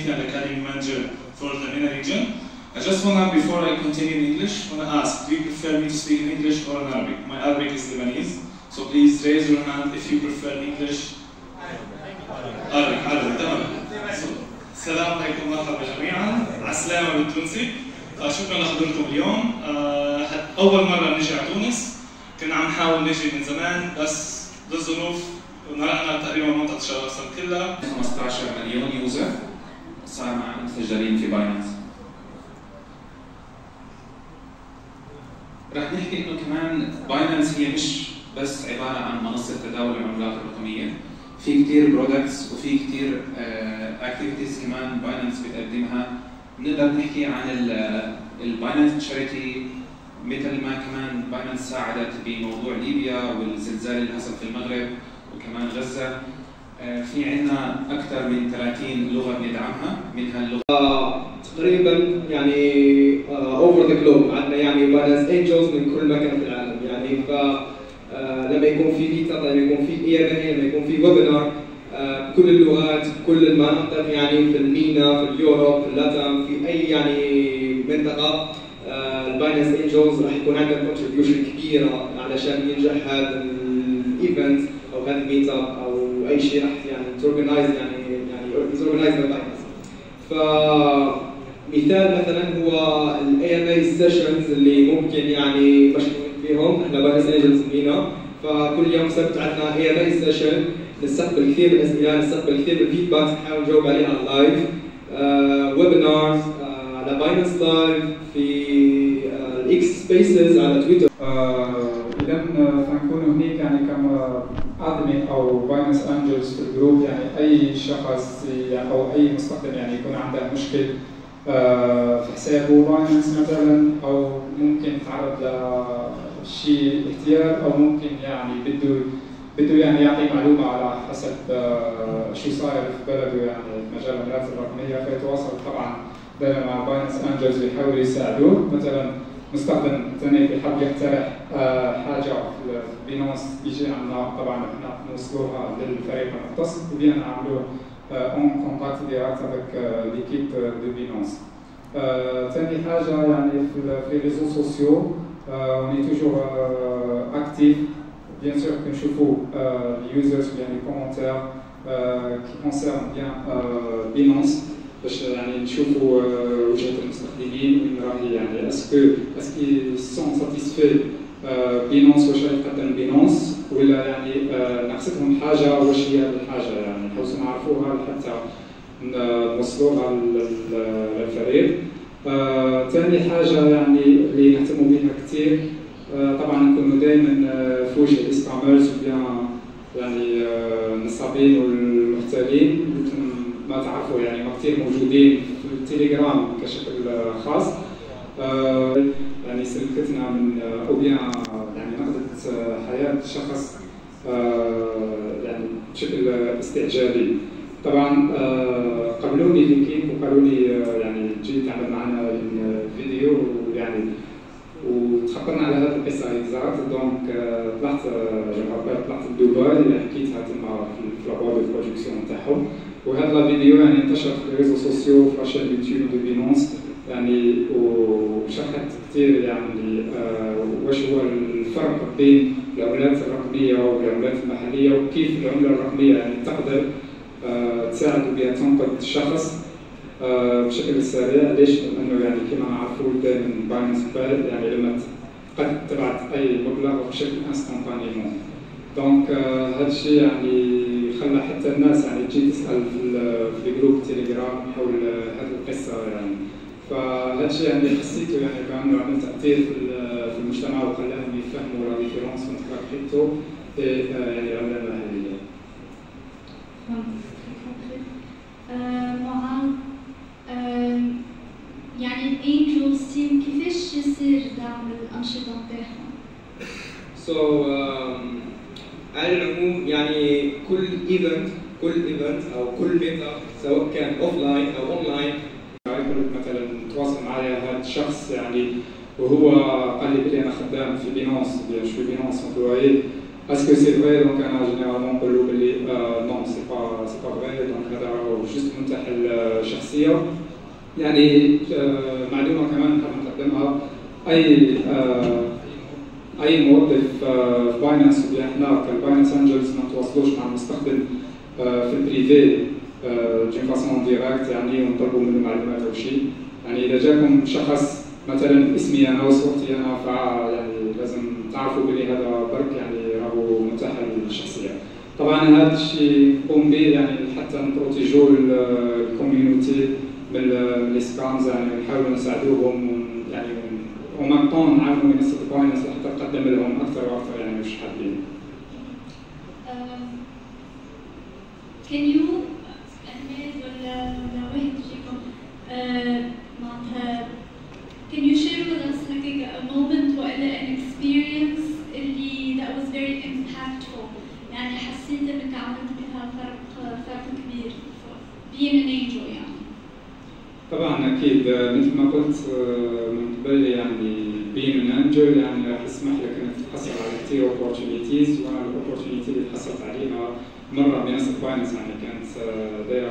Technical Academy Manager for the MENA region. I just wanna, before I continue in English, wanna ask, do you prefer me to speak in English or in Arabic? My Arabic is Lebanese, so please raise your hand if you prefer English. Arabic, Arabic, تمام. السلام عليكم مرحبا جميعا، على بالتونسي. شكرا لحضوركم اليوم. آه، أول مرة نجي على تونس، كنا عم نحاول نجي من زمان بس للظروف ونرقنا تقريبا منطقة الأوسط كلها 15 مليون user صار مع مسجلين في Binance. رح نحكي إنه كمان Binance هي مش بس عبارة عن منصة تداول العملات الرقمية. في كثير products وفي كثير activities كمان Binance بتقدمها. بنقدر نحكي عن ال Binance Charity مثل ما كمان Binance ساعدت بموضوع ليبيا والزلزال اللي حصل في المغرب وكمان غزة. آه، في عندنا أكثر من 30 لغة بندعمها منها اللغة تقريبا يعني over the globe عندنا يعني باينانس angels من كل مكان في العالم. يعني ف آه، لما يكون في meet لما يكون في اي ام لما يكون في webinar كل اللغات كل المناطق يعني في المينا في ال Europe في ال LATAM في أي يعني منطقة الباينانس angels راح يكون عندنا contribution كبيرة علشان ينجح هذا ال event أو هذا ال meet up أو أي شيء راح يعني ت organize يعني يعني اورجنايز باينانس ف مثال مثلا هو ال AMA sessions اللي ممكن يعني مشغولين فيهم. إحنا باينانس angels مينا فكل يوم سبت عندنا AMA session نستقبل كثير من الأسئلة نستقبل كثير من ال feedback نحاول نجاوب عليها لايف ويبنارز على باينانس live في ال X spaces على تويتر اذا فنكون هناك يعني كما admin أو باينانس angels في ال group يعني أي شخص يعني أو أي مستخدم يعني يكون عنده مشكل آه، في حسابه باينانس مثلا أو ممكن يتعرض لشيء احتيال أو ممكن يعني بده بده يعني يعطي معلومة على حسب آه، شو صاير في بلده يعني مجال العملات الرقمية. فيتواصل طبعا دائما مع باينانس angels ويحاولوا يساعدوه. مثلا مستخدم ثاني بحب يقترح آه، حاجة في بينونس يجي عندنا طبعا إحنا نوصلوها للفريق المختص وبين نعملوا un contact direct avec l'équipe de بينونس ثاني حاجة يعني في les réseaux sociaux on est toujours actifs bien sûr كنشوفوا ال users يعني commentaires qui concernent bien بينونس باش يعني نشوفوا وجهة المستخدمين وين راهي يعني. est-ce que est-ce qu'ils sont satisfaits بينونس واش يقدم بينونس ولا يعني ناقصتهم حاجة واش هي الحاجة يعني؟ نحوسوا نعرفوها حتى نوصلوها للفريق. ثاني حاجة يعني اللي نهتموا بها كثير طبعا نكونوا دائما في وجه الإستعمارز وبيان يعني النصابين والمحتالين. ما تعرفوا يعني ما كثير موجودين في التليجرام كشكل خاص. يعني سلكتنا من أو بيان يعني نقدت حياة شخص يعني بشكل استعجالي. طبعا قبلوني في كيك وقالوا لي يعني تجي تعمل معنا فيديو يعني وتخبرنا على هذه القصة. exact donc طلعت طلعت لدبي حكيتها تما في la boîte de production تاعهم. وهذا الفيديو يعني انتشر في ال réseaux sociaux في la chaîne يوتيوب de بينونس يعني وشرحت كثير يعني آه واش هو الفرق بين العملات الرقمية والعملات المحلية وكيف العملة الرقمية يعني تقدر آه تساعد بها تنقذ الشخص آه بشكل سريع ليش؟ لأنه يعني كما نعرفوا دائما باينانس يعني لما قد تبعت أي مبلغ بشكل instantanément donc هذا الشيء يعني خلى حتى الناس يعني تجي تسأل في في group تيليجرام حول هذه القصة يعني. فهذا الشيء يعني حسيته يعني كانه عمل تاثير في المجتمع وخلاهم يفهموا la différence crypto et يعني العمله المحليه. معاذ يعني ال angels team كيفاش يصير دعم الانشطه بتاعهم؟ So um, على العموم يعني كل event كل event أو كل meet up سواء كان offline أو اون لاين مثلا تواصل معايا هذا الشخص يعني وهو قال لي بلي أنا خدام في بينونس في بينونس employé que c'est vrai donc أنا généralement نقولوا باللي non c'est pas c'est pas vrai. Donc هذا راهو juste منتحل شخصية. يعني معلومة كمان نحب نقدمها. أي أي موظف باينانس إحنا كالباينانس angels ما نتواصلوش مع المستخدم في ال privé d'une façon directe يعني ونطلبوا منه معلومات أو شيء. يعني إذا جاكم شخص مثلا اسمي أنا وصورتي أنا ف يعني لازم تعرفوا بلي هذا برك يعني راهو منتحل شخصية. طبعا هذا الشيء نقوم به يعني حتى نبروتيجو ال community من ال scams يعني نحاولوا نساعدوهم يعني ومن طون نعاونوا منصه باينانس تقدم لهم أكثر وأكثر يعني مش حابين. Can you أحمد ولا ولا معناتها can you share with us like a moment ولا an experience اللي that was very impactful? يعني حسيت إنك عملت بها فرق فرق كبير being an angel يعني. طبعا أكيد مثل ما قلت من قبل يعني being an angel يعني راح يسمح لك انك تحصل على كثير opportunities وأنا ال opportunity اللي تحصلت عليها مرة منصه باينانس يعني كانت دايرة